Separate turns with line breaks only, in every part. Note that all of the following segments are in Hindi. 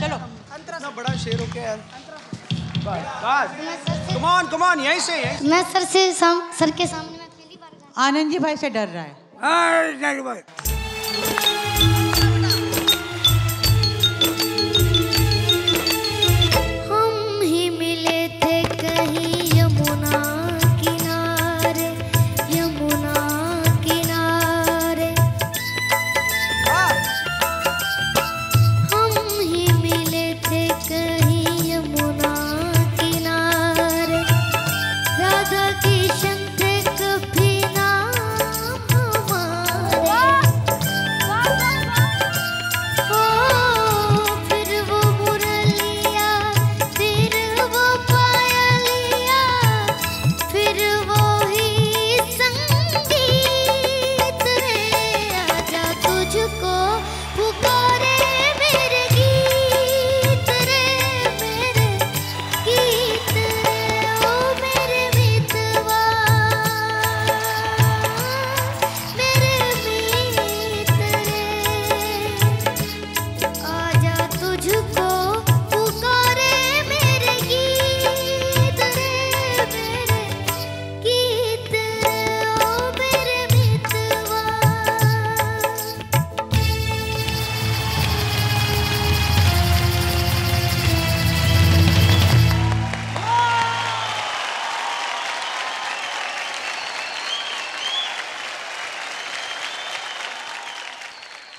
चलो।
इतना बड़ा शेर हो क्या यार? बस कम ऑन कम ऑन यहीं से यहीं
मैं सर से साम, सर के सामने मैं पहली बार
आनंद जी भाई से डर रहा है।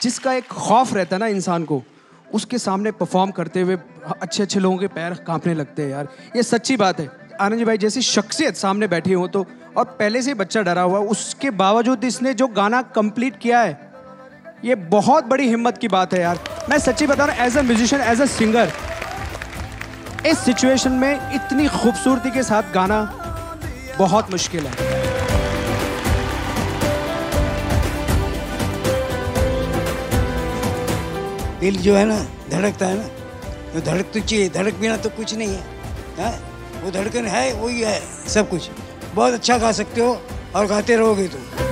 जिसका एक खौफ रहता है ना इंसान को, उसके सामने परफॉर्म करते हुए अच्छे अच्छे लोगों के पैर कांपने लगते हैं यार। ये सच्ची बात है। आनंद भाई, जैसी शख्सियत सामने बैठी हो तो और पहले से बच्चा डरा हुआ, उसके बावजूद इसने जो गाना कंप्लीट किया है, ये बहुत बड़ी हिम्मत की बात है यार। मैं सच्ची बता रहा हूँ as a musician as a singer इस सिचुएशन में इतनी खूबसूरती के साथ गाना बहुत मुश्किल है।
दिल जो है ना धड़कता है ना तो धड़क तो चाहिए धड़क बिना तो कुछ नहीं है हाँ? वो धड़कन है वही है सब कुछ। बहुत अच्छा गा सकते हो और गाते रहोगे तुम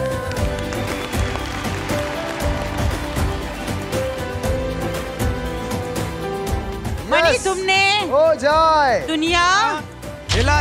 मनी तुमने।
हो जाए।
दुनिया।
हिला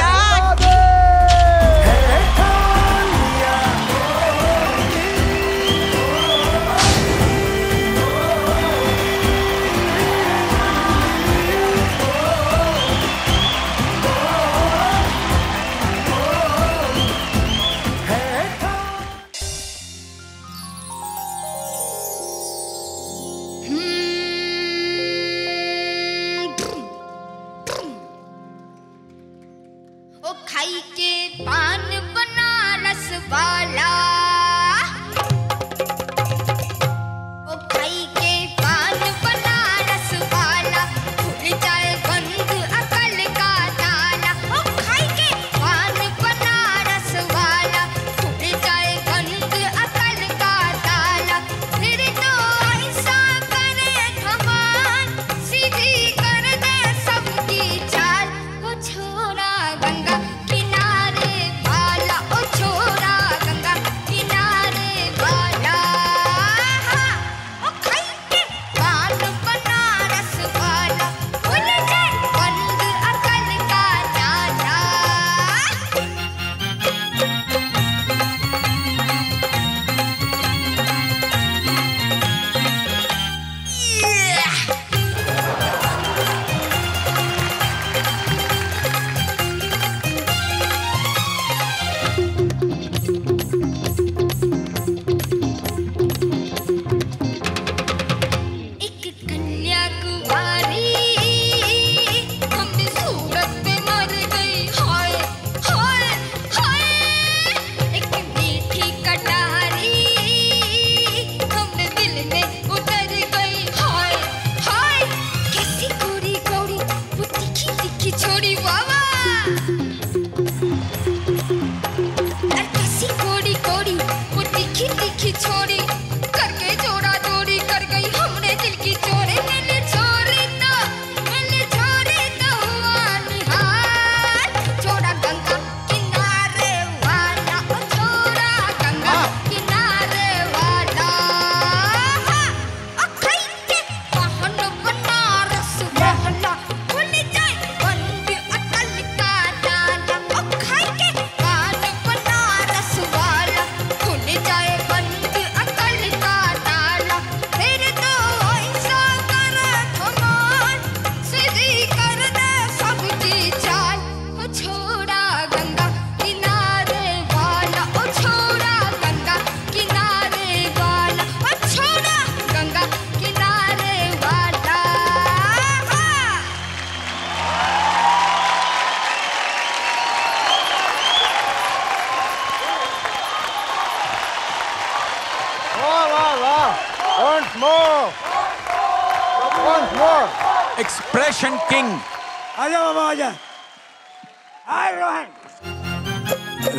हाय
रोहन।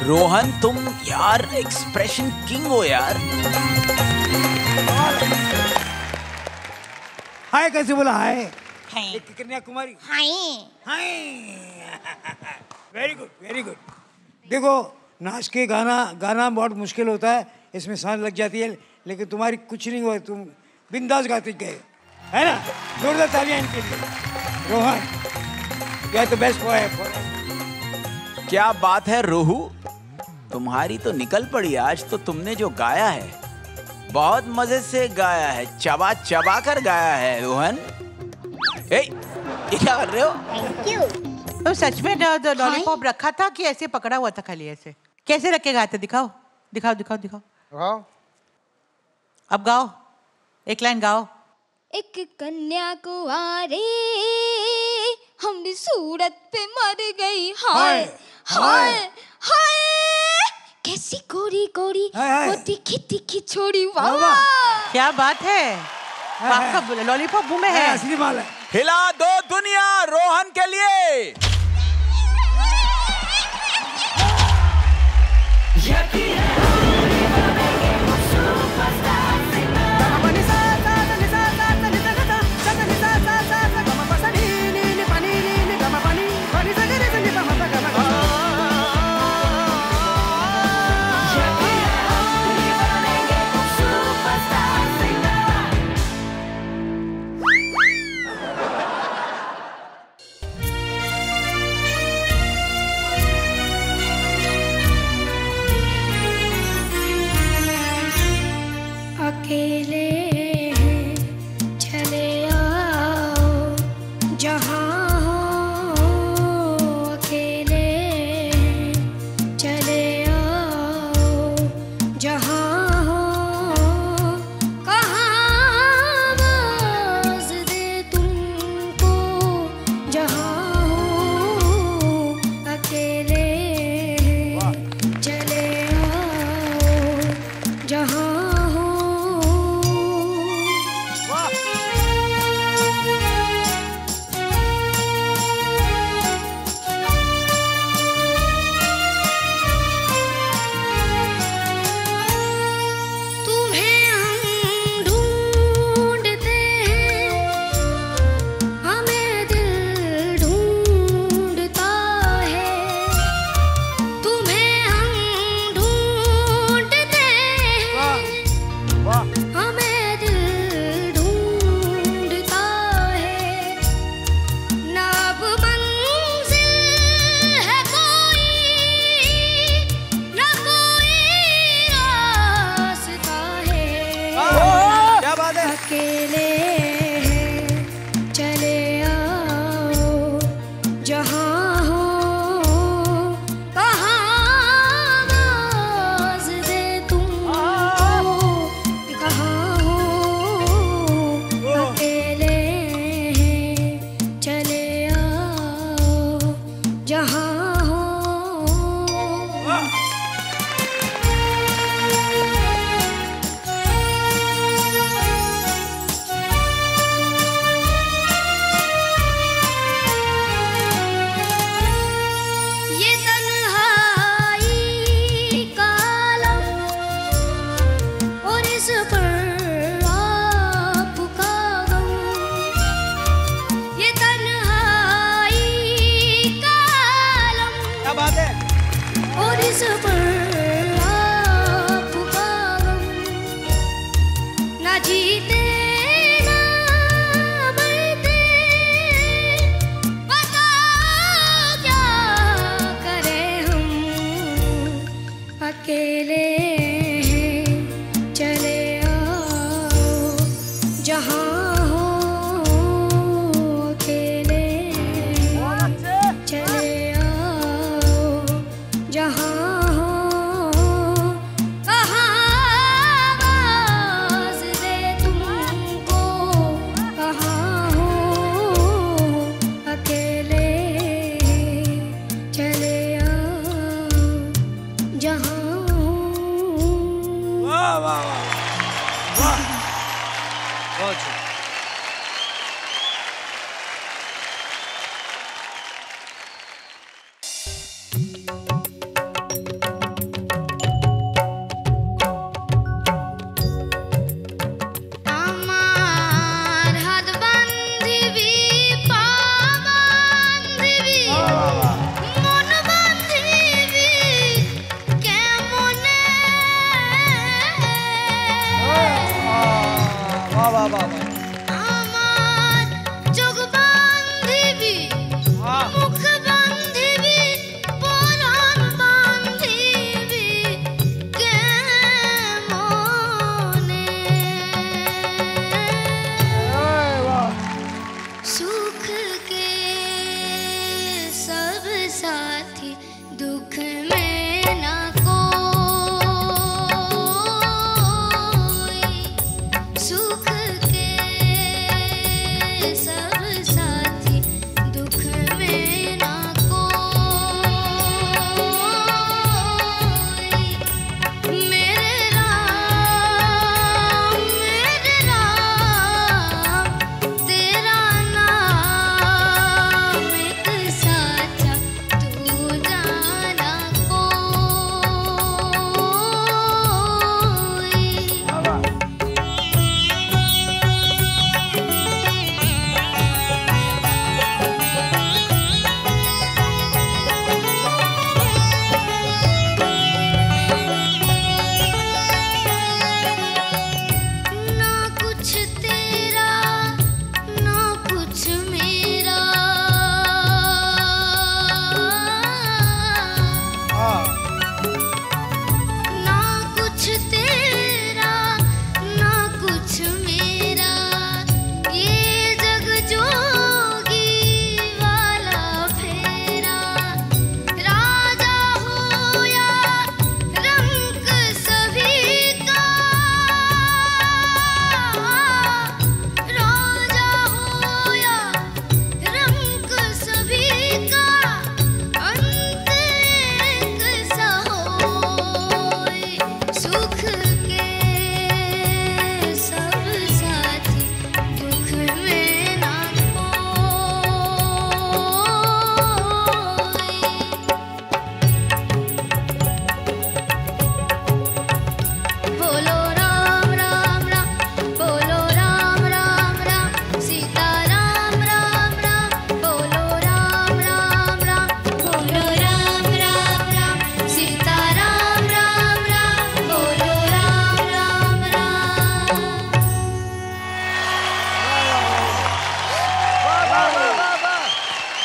रोहन तुम यार एक्सप्रेशन किंग हो यार।
हाय कैसे बोला हाय?
हाय।
एक Kanyakumari
hi.
Hi. Very good very good देखो नाच के गाना गाना बहुत मुश्किल होता है इसमें सांस लग जाती है लेकिन तुम्हारी कुछ नहीं हुआ तुम बिंदास गाते गए। है ना? जोरदार तालियाँ इनके लिए। Rohan you are the best boy
क्या बात है रोहू? तुम्हारी तो निकल पड़ी आज तो तुमने जो गाया है बहुत मज़े से गाया है चबा चबा कर गाया है रोहन। ए, ये क्या कर रहे हो?
तो सच में लॉलीपॉप रखा था कि ऐसे पकड़ा हुआ था खाली ऐसे। कैसे रख के गाते दिखाओ दिखाओ दिखाओ दिखाओ।
हाँ
अब गाओ एक लाइन गाओ।
एक कन्या कुआरे हमने सूरत पे मर गई। हाय
हाय,
हाय कैसी गोरी गोरी। वो तिखी तिखी छोड़ी वाह।
क्या बात है। आपका लॉलीपॉप बूम
असली माल है।
हिला दो दुनिया रोहन के लिए।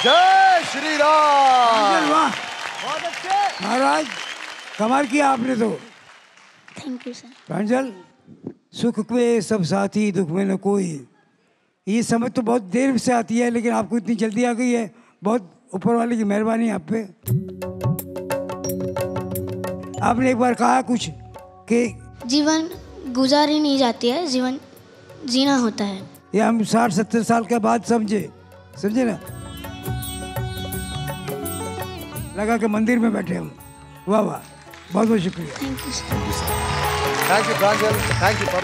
जय श्री राम।
वाह। महाराज कमाल किया आपने तो।
थैंक यू सर
प्रांजल सुख में सब साथी दुख में न कोई। ये समझ तो बहुत देर से आती है लेकिन आपको इतनी जल्दी आ गई है। बहुत ऊपर वाले की मेहरबानी आप पे। आपने एक बार कहा कुछ कि
जीवन गुजारी नहीं जाती है जीवन जीना होता है।
ये हम साठ सत्तर साल के बाद समझे। समझे ना? लगा के मंदिर में बैठे हम वाह वाह। बहुत बहुत शुक्रिया।
Thank you update
thank you our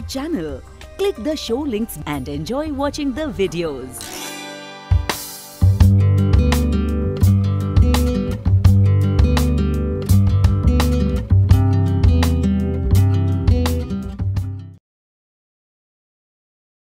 channel click the
show links and enjoy watching the channel,